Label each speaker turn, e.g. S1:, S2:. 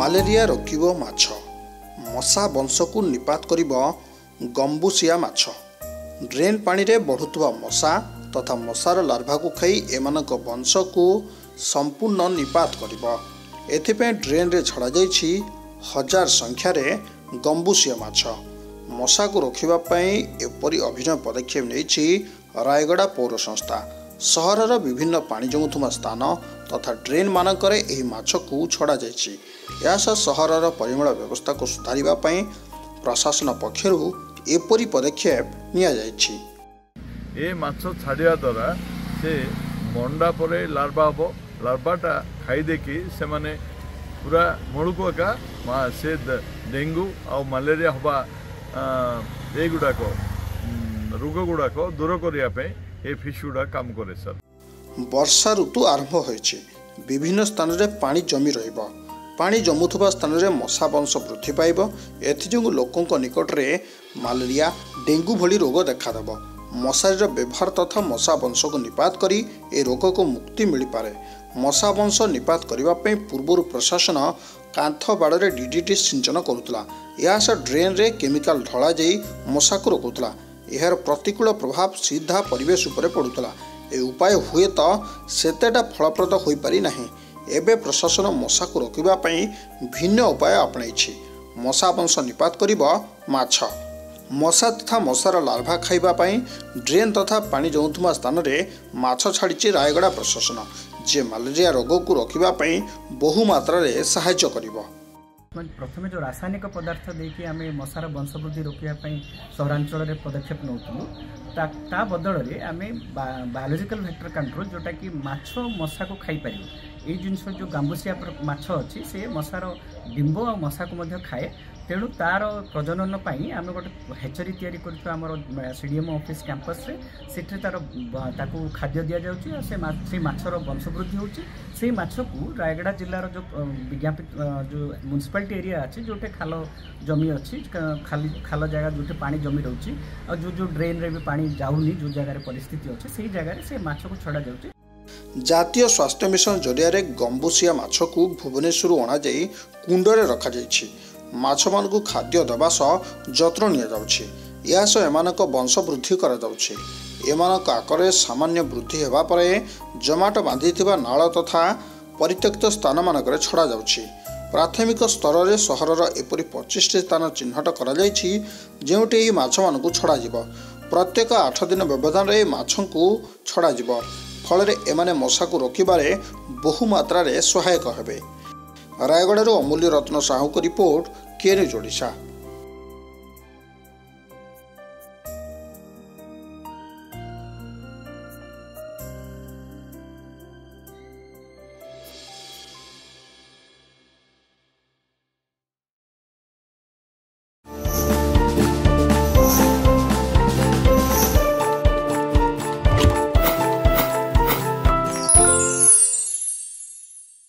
S1: Malaria ରୋକିବ ମାଛ। ମଶା ବଂଶକୁ ନିପାତ କରିବ ଗମ୍ବୁସିଆ ମାଛ। ଡ୍ରେନ୍ ପାଣିରେ ବଢ଼ୁଥିବା ମଶା ତଥା ମଶାର ଲାର୍ଭାକୁ ଖାଇ ଏମାନଙ୍କ ବଂଶକୁ ସମ୍ପୂର୍ଣ୍ଣ ନିପାତ କରିବ। ଏଥିପାଇଁ ଡ୍ରେନ୍ରେ ଛଡ଼ାଯାଇଛି ହଜାର ସଂଖ୍ୟାରେ ଗମ୍ବୁସିଆ ମାଛ। ମଶାକୁ ରୋକିବା ପାଇଁ ଏପରି ଅଭିନବ ପଦକ୍ଷେପ ନେଇଛି ରାୟଗଡ଼ା ପୌର ସଂସ୍ଥା ସହରର ବିଭିନ୍ନ ପାଣି ଜମୁଥିବା ସ୍ଥାନ ତଥା ଡ୍ରେନ୍ମାନଙ୍କରେ ଏହି ମାଛକୁ ଛଡ଼ାଯାଇଛି। ଏହା ସହ ସହରର ପରିମଳ ବ୍ୟବସ୍ଥାକୁ ସୁଧାରିବା ପାଇଁ ପ୍ରଶାସନ ପକ୍ଷରୁ ଏପରି ପଦକ୍ଷେପ ନିଆଯାଇଛି।
S2: ଏ ମାଛ ଛାଡ଼ିବା ଦ୍ୱାରା ସେ ମଣ୍ଡା ପରେ ଲାର୍ଭା ହେବ। ଲାର୍ଭାଟା ଖାଇଦେଇକି ସେମାନେ ପୁରା ମୂଳକୁ ଏକା ସେ ଡେଙ୍ଗୁ ଆଉ ମ୍ୟାଲେରିଆ ହେବା ଏଇଗୁଡ଼ାକ ରୋଗ ଗୁଡ଼ାକ ଦୂର କରିବା ପାଇଁ ଏ ଫିସ୍ ଗୁଡ଼ାକ କାମ କରେ ସାର୍
S1: ବର୍ଷା ଋତୁ ଆରମ୍ଭ ହୋଇଛି ବିଭିନ୍ନ ସ୍ଥାନରେ ପାଣି ଜମି ରହିବ ପାଣି ଜମୁଥିବା ସ୍ଥାନରେ ମଶା ବଂଶ ବୃଦ୍ଧି ପାଇବ। ଏଥିଯୋଗୁଁ ଲୋକଙ୍କ ନିକଟରେ ମ୍ୟାଲେରିଆ ଡେଙ୍ଗୁ ଭଳି ରୋଗ ଦେଖାଦେବ। ମଶାରୀର ବ୍ୟବହାର ତଥା ମଶା ବଂଶକୁ ନିପାତ କରି ଏ ରୋଗକୁ ମୁକ୍ତି ମିଳିପାରେ। ମଶା ବଂଶ ନିପାତ କରିବା ପାଇଁ ପୂର୍ବରୁ ପ୍ରଶାସନ କାନ୍ଥ ବାଡ଼ରେ ଡିଡିଟି ସିଞ୍ଚନ କରୁଥିଲା। ଏହା ସହ ଡ୍ରେନ୍ରେ କେମିକାଲ ଢଳାଯାଇ ମଶାକୁ ରୋକୁଥିଲା। ଏହାର ପ୍ରତିକୂଳ ପ୍ରଭାବ ସିଧା ପରିବେଶ ଉପରେ ପଡ଼ୁଥିଲା। ଏ ଉପାୟ ହୁଏତ ସେତେଟା ଫଳପ୍ରଦ ହୋଇପାରି ନାହିଁ। ଏବେ ପ୍ରଶାସନ ମଶାକୁ ରୋକିବା ପାଇଁ ଭିନ୍ନ ଉପାୟ ଆପଣାଇଛି। ମଶା ବଂଶ ନିପାତ କରିବ ମାଛ। ମଶା ତଥା ମଶାର ଲାର୍ଭା ଖାଇବା ପାଇଁ ଡ୍ରେନ୍ ତଥା ପାଣି ଜମୁଥିବା ସ୍ଥାନରେ ମାଛ ଛାଡ଼ିଛି ରାୟଗଡ଼ା ପ୍ରଶାସନ। ଯିଏ ମ୍ୟାଲେରିଆ ରୋଗକୁ ରୋକିବା ପାଇଁ ବହୁ ମାତ୍ରାରେ ସାହାଯ୍ୟ କରିବ।
S3: ପ୍ରଥମେ ଯେଉଁ ରାସାୟନିକ ପଦାର୍ଥ ଦେଇକି ଆମେ ମଶାର ବଂଶବୃଦ୍ଧି ରୋକିବା ପାଇଁ ସହରାଞ୍ଚଳରେ ପଦକ୍ଷେପ ନେଉଥିଲୁ ତା ତା ବଦଳରେ ଆମେ ବାୟୋଲୋଜିକାଲ ଭେକ୍ଟର କଣ୍ଟ୍ରୋଲ ଯେଉଁଟାକି ମାଛ ମଶାକୁ ଖାଇପାରିବ ଏଇ ଜିନିଷ ଯେଉଁ ଗାମ୍ବୁସିଆ ପ୍ର- ମାଛ ଅଛି ସେ ମଶାର ଡିମ୍ବ ଆଉ ମଶାକୁ ମଧ୍ୟ ଖାଏ। ତେଣୁ ତାର ପ୍ରଜନନ ପାଇଁ ଆମେ ଗୋଟେ ହେଚରୀ ତିଆରି କରିଥିବା ଆମର ସିଡ଼ିଏମ୍ ଅଫିସ୍ କ୍ୟାମ୍ପସରେ ସେଠାରେ ତାର ବ- ତାକୁ ଖାଦ୍ୟ ଦିଆଯାଉଛି ଆଉ ସେ ମା- ସେଇ ମାଛର ବଂଶବୃଦ୍ଧି ହେଉଛି। ସେଇ ମାଛକୁ ରାୟଗଡ଼ା ଜିଲ୍ଲାର ଯେଉଁ ଅ, ବିଜ୍ଞାପିତ ଅ, ଯେଉଁ ମ୍ୟୁନିସିପାଲିଟି ଏରିଆ ଅଛି ଯେଉଁଠି ଖାଲ ଜମି ଅଛି କା- ଖାଲି ଖାଲ ଜାଗା ଯେଉଁଠି ପାଣି ଜମି ରହୁଛି ଆଉ ଯେଉଁ ଯେଉଁ ଡ୍ରେନ୍ରେ ବି ପାଣି ଯାଉନି ଯେଉଁ ଜାଗାରେ ପରିସ୍ଥିତି ଅଛି ସେଇ ଜାଗାରେ ସେ ମାଛକୁ ଛଡ଼ାଯାଉଛି।
S1: ଜାତୀୟ ସ୍ୱାସ୍ଥ୍ୟ ମିଶନ ଜରିଆରେ ଗମ୍ବୁସିଆ ମାଛକୁ ଭୁବନେଶ୍ୱରରୁ ଅଣାଯାଇ କୁଣ୍ଡରେ ରଖାଯାଇଛି। ମାଛମାନଙ୍କୁ ଖାଦ୍ୟ ଦେବା ସହ ଯତ୍ନ ନିଆଯାଉଛି। ଏହା ସହ ଏମାନଙ୍କ ବଂଶ ବୃଦ୍ଧି କରାଯାଉଛି। ଏମାନଙ୍କ ଆକାରରେ ସାମାନ୍ୟ ବୃଦ୍ଧି ହେବା ପରେ ଜମାଟ ବାନ୍ଧିଥିବା ନାଳ ତଥା ପରିତ୍ୟକ୍ତ ସ୍ଥାନମାନଙ୍କରେ ଛଡ଼ାଯାଉଛି। ପ୍ରାଥମିକ ସ୍ତରରେ ସହରର ଏପରି ପଚିଶଟି ସ୍ଥାନ ଚିହ୍ନଟ କରାଯାଇଛି ଯେଉଁଠି ଏହି ମାଛମାନଙ୍କୁ ଛଡ଼ାଯିବ। ପ୍ରତ୍ୟେକ ଆଠ ଦିନ ବ୍ୟବଧାନରେ ଏହି ମାଛଙ୍କୁ ଛଡ଼ାଯିବ। ଫଳରେ ଏମାନେ ମଶାକୁ ରୋକିବାରେ ବହୁ ମାତ୍ରାରେ ସହାୟକ ହେବେ ରାୟଗଡ଼ାରୁ ଅମୂଲ୍ୟ ରତ୍ନ ସାହୁଙ୍କ ରିପୋର୍ଟ କେ ନ୍ୟୁଜ୍ ଓଡ଼ିଶା।